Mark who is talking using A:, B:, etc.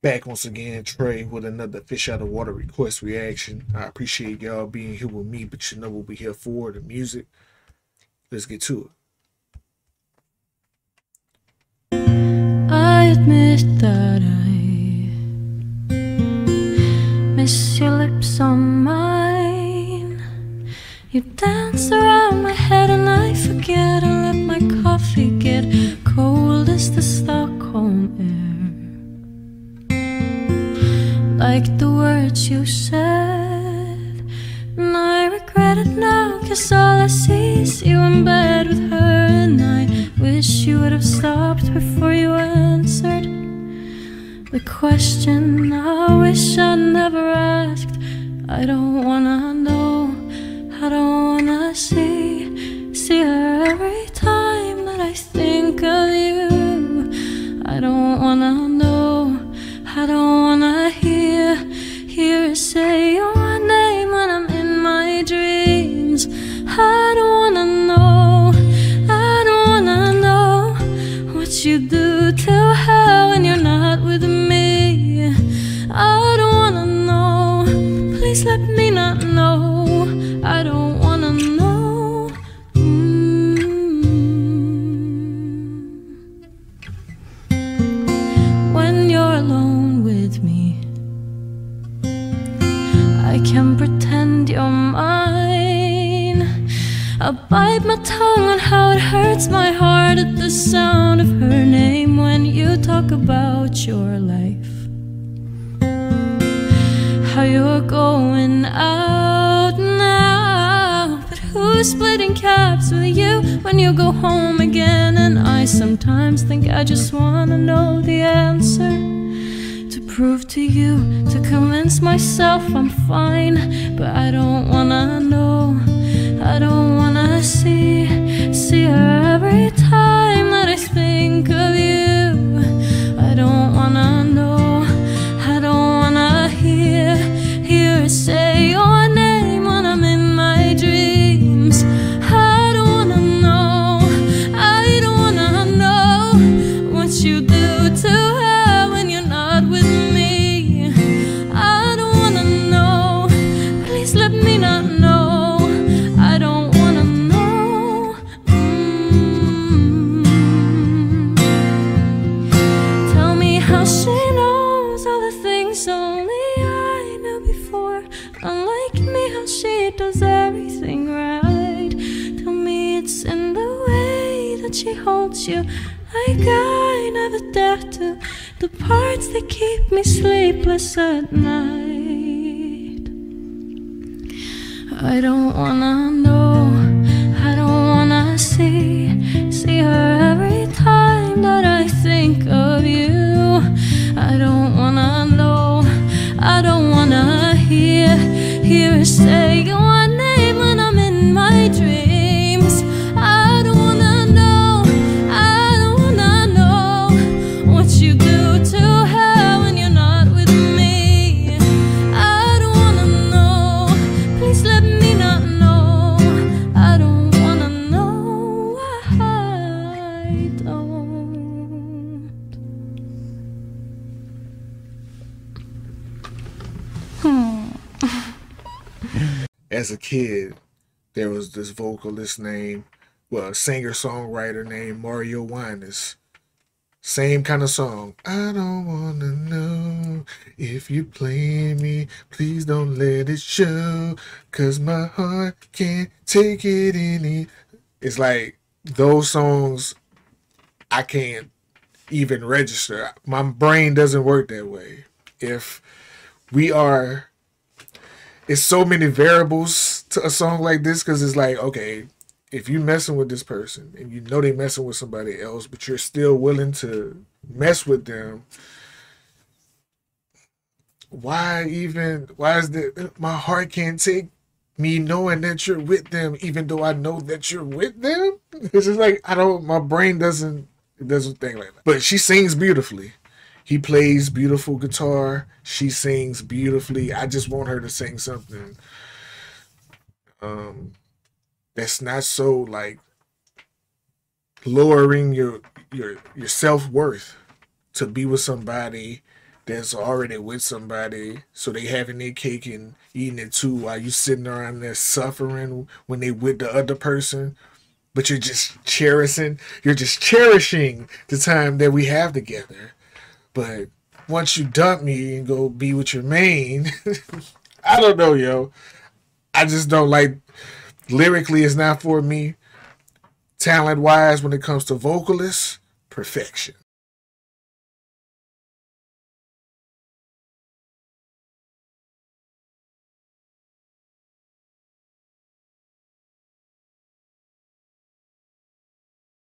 A: back once again, Trey, with another Fish Out of Water request reaction. I appreciate y'all being here with me, but you know what we're here for the music. Let's get to
B: it. I admit that I miss your lips on mine. You dance around my head and I forget and let my coffee get cold as the Stockholm like the words you said. And I regret it now, cause all I see is you in bed with her. And I wish you would have stopped before you answered the question I wish I never asked. I don't wanna know, I don't wanna see, see her every time that I think of you. I don't wanna I bite my tongue on how it hurts my heart at the sound of her name when you talk about your life. How you're going out now, but who's splitting cabs with you when you go home again? And I sometimes think I just wanna know the answer to prove to you, to convince myself I'm fine, but I don't wanna know. I don't see, see her she holds you. Like I never dare to. The parts that keep me sleepless at night. I don't wanna know, I don't wanna see, see her every time that I think of you. I don't wanna know, I don't wanna hear, hear her say your name when I'm in my dreams.
A: As a kid, there was this vocalist named, well, singer songwriter named Mario Winans. Same kind of song. I don't wanna know if you play me. Please don't let it show. Cause my heart can't take it any. It's like those songs I can't even register. My brain doesn't work that way. If we are it's so many variables to a song like this because it's like okay if you messing with this person and you know they messing with somebody else but you're still willing to mess with them why even why is that my heart can't take me knowing that you're with them even though i know that you're with them it's just like i don't my brain doesn't it doesn't think like that but she sings beautifully he plays beautiful guitar. She sings beautifully. I just want her to sing something um that's not so like lowering your your your self-worth to be with somebody that's already with somebody, so they having their cake and eating it too, while you sitting around there suffering when they with the other person, but you're just cherishing, you're just cherishing the time that we have together. But once you dump me and go be with your main, I don't know, yo. I just don't like lyrically. It's not for me. Talent wise, when it comes to vocalists, perfection.